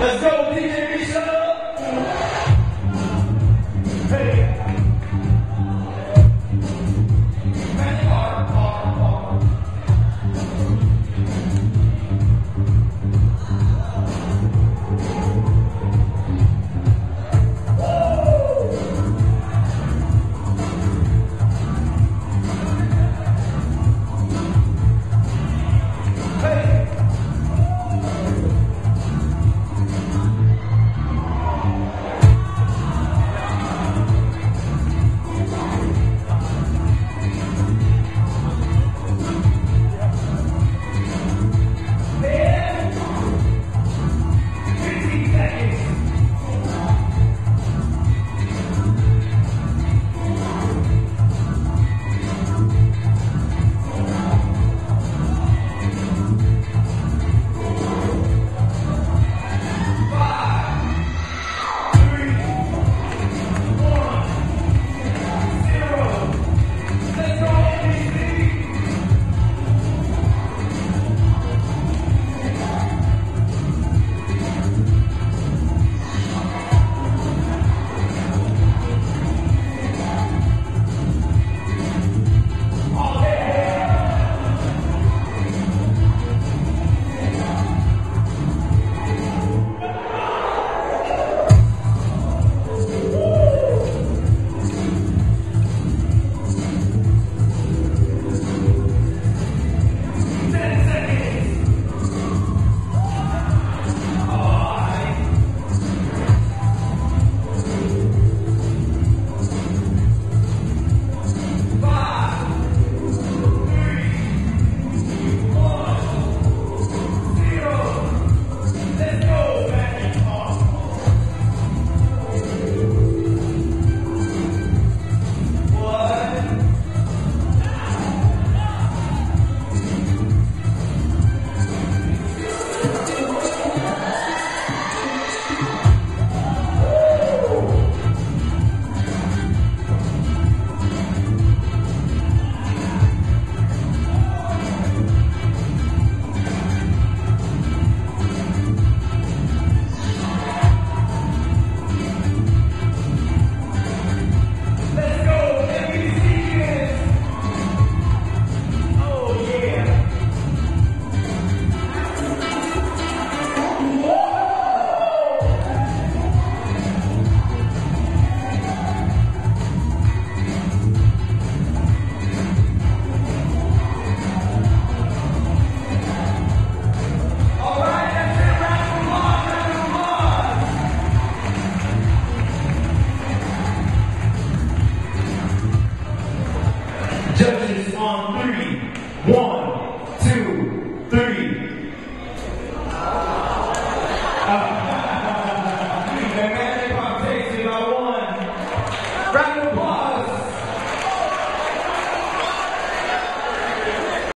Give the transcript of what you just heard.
Let's go, DJ ربي